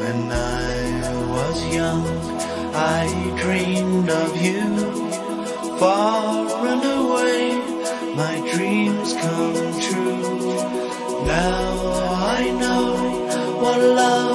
When I was young, I dreamed of you far and away. My dreams come true. Now I know what love